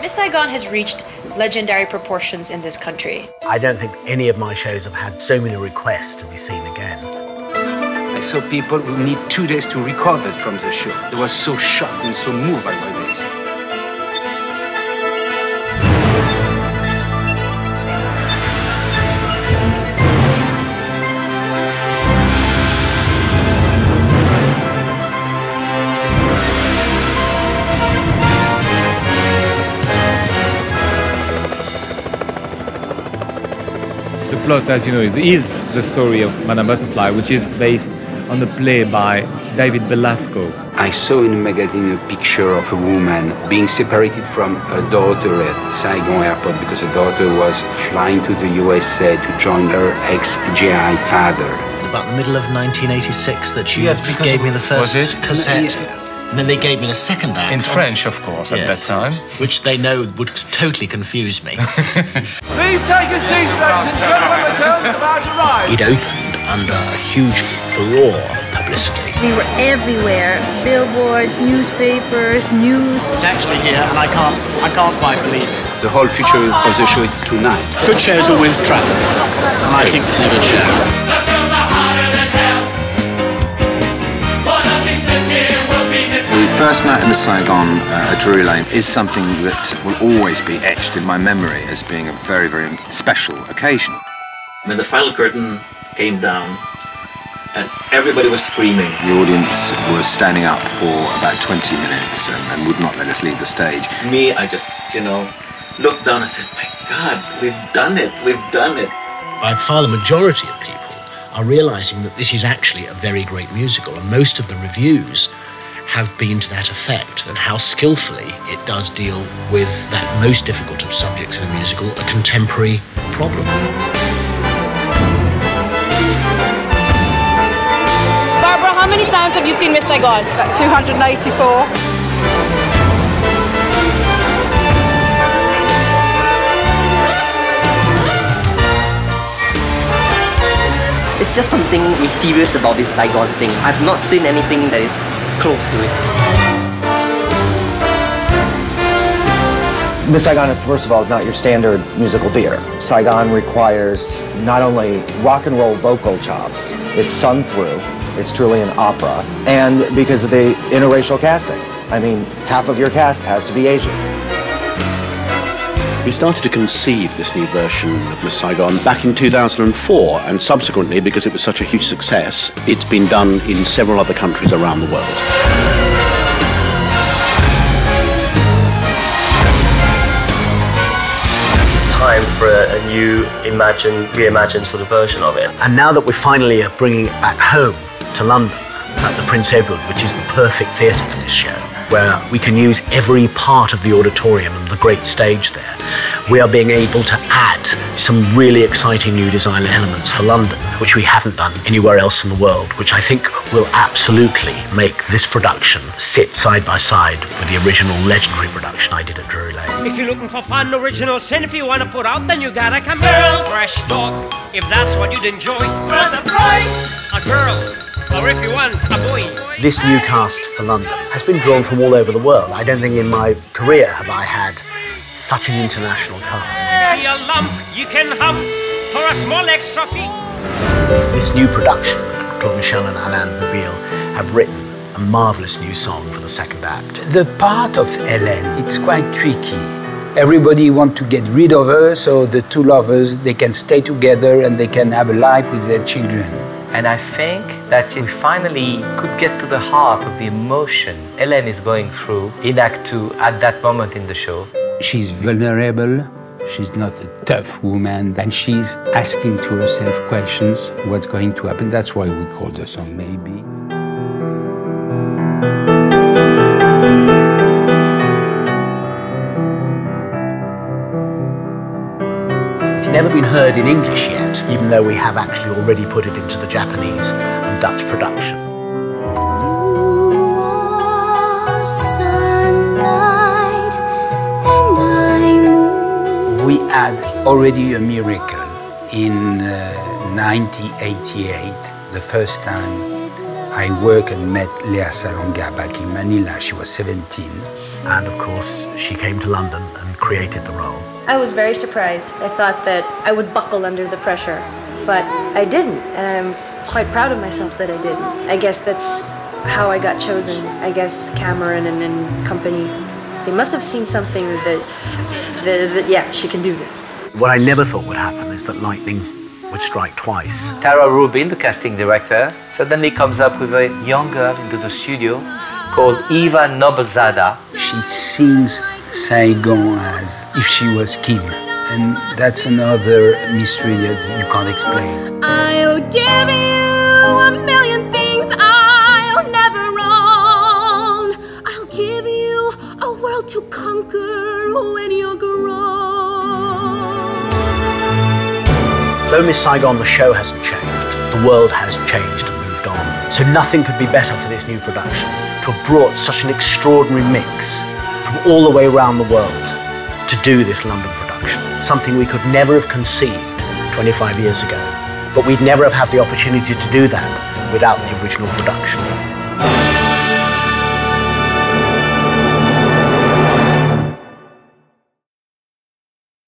Miss Saigon has reached legendary proportions in this country. I don't think any of my shows have had so many requests to be seen again. I saw people who need two days to recover from the show. They were so shocked and so moved by this. The plot, as you know, is, is the story of Madame Butterfly, which is based on the play by David Belasco. I saw in a magazine a picture of a woman being separated from her daughter at Saigon airport because her daughter was flying to the USA to join her ex-GI father. About the middle of 1986 that you Yes, gave me the first Was it? cassette. Yes. And then they gave me the second act. In French, of course, at that time. Which they know would totally confuse me. Please take your seats, ladies and gentlemen. The curtain's about to rise. it opened under a huge furore of publicity. We were everywhere. Billboards, newspapers, news. It's actually here, and I can't, I can't quite believe it. The whole future of the show is tonight. Good shows always travel, and I think this is a good show. First night in the Saigon uh, at Drury Lane is something that will always be etched in my memory as being a very, very special occasion. When the final curtain came down and everybody was screaming, The audience was standing up for about 20 minutes and, and would not let us leave the stage. me, I just, you know, looked down and said, My God, we've done it, we've done it. By far the majority of people are realizing that this is actually a very great musical, and most of the reviews have been to that effect, and how skillfully it does deal with that most difficult of subjects in a musical, a contemporary problem. Barbara, how many times have you seen Miss Saigon? About 284. Just something mysterious about this Saigon thing. I've not seen anything that is close to it. Miss Saigon, first of all, is not your standard musical theater. Saigon requires not only rock and roll vocal chops, it's sung through, it's truly an opera, and because of the interracial casting. I mean, half of your cast has to be Asian. We started to conceive this new version of Miss Saigon back in 2004, and subsequently, because it was such a huge success, it's been done in several other countries around the world. It's time for a, a new, imagined, reimagined sort of version of it. And now that we finally are bringing it back home to London at the Prince Edward, which is the perfect theatre for this show, where we can use every part of the auditorium and the great stage there, we are being able to add some really exciting new design elements for London, which we haven't done anywhere else in the world, which I think will absolutely make this production sit side by side with the original legendary production I did at Drury Lane. If you're looking for fun, original sin, if you want to put out, then you gotta come here. Fresh dog, if that's what you'd enjoy. For the price! A girl, or if you want, a boy. This new cast for London has been drawn from all over the world. I don't think in my career have I had such an international cast. Lump you can hump for a small extra fee. This new production, Claude Michel and Alain Boublil have written a marvellous new song for the second act. The part of Hélène, it's quite tricky. Everybody want to get rid of her, so the two lovers they can stay together and they can have a life with their children. And I think that we finally could get to the heart of the emotion Ellen is going through in Act Two at that moment in the show. She's vulnerable, she's not a tough woman, and she's asking to herself questions what's going to happen. That's why we call the song Maybe. It's never been heard in English yet, even though we have actually already put it into the Japanese and Dutch production. We had already a miracle in uh, 1988, the first time I worked and met Lea Salonga back in Manila. She was 17. And of course, she came to London and created the role. I was very surprised. I thought that I would buckle under the pressure, but I didn't, and I'm quite proud of myself that I didn't. I guess that's how I got chosen. I guess Cameron and, and company, they must have seen something that, that, that, yeah, she can do this. What I never thought would happen is that lightning would strike twice. Tara Rubin, the casting director, suddenly comes up with a young girl into the studio called Eva Noblezada. She sings Saigon as if she was Kim. And that's another mystery that you can't explain. I'll give you a million things I'll never own. I'll give you a world to conquer when you're grown. Though Miss Saigon, the show hasn't changed, the world has changed and moved on. So nothing could be better for this new production to have brought such an extraordinary mix from all the way around the world to do this London production. Something we could never have conceived 25 years ago. But we'd never have had the opportunity to do that without the original production.